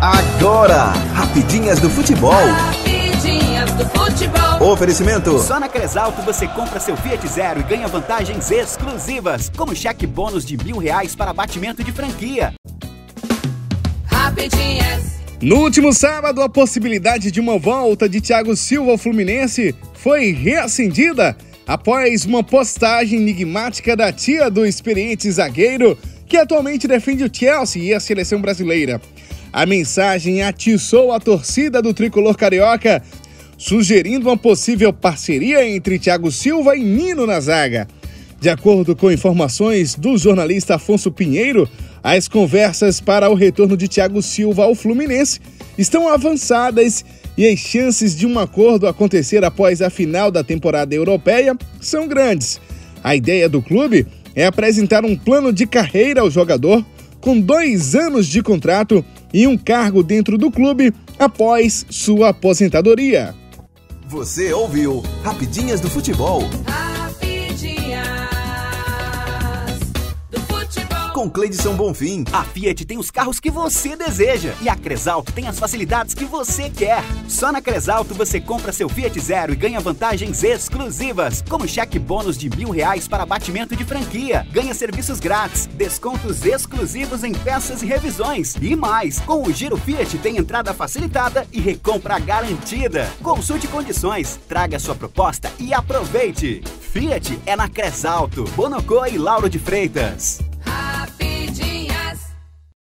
Agora, Rapidinhas do Futebol. Rapidinhas do futebol. Oferecimento. Só na Cresalto você compra seu Fiat Zero e ganha vantagens exclusivas, como cheque bônus de mil reais para batimento de franquia. Rapidinhas. No último sábado, a possibilidade de uma volta de Thiago Silva ao Fluminense foi reacendida após uma postagem enigmática da tia do experiente zagueiro que atualmente defende o Chelsea e a seleção brasileira. A mensagem atiçou a torcida do tricolor carioca, sugerindo uma possível parceria entre Thiago Silva e Nino na zaga. De acordo com informações do jornalista Afonso Pinheiro, as conversas para o retorno de Thiago Silva ao Fluminense estão avançadas e as chances de um acordo acontecer após a final da temporada europeia são grandes. A ideia do clube é apresentar um plano de carreira ao jogador com dois anos de contrato e um cargo dentro do clube após sua aposentadoria. Você ouviu Rapidinhas do Futebol com Cleidson Bonfim. A Fiat tem os carros que você deseja e a Cresalto tem as facilidades que você quer. Só na Cresalto você compra seu Fiat Zero e ganha vantagens exclusivas, como cheque bônus de mil reais para batimento de franquia, ganha serviços grátis, descontos exclusivos em peças e revisões e mais. Com o Giro Fiat tem entrada facilitada e recompra garantida. Consulte condições, traga sua proposta e aproveite. Fiat é na Cresalto, Bonocô e Lauro de Freitas.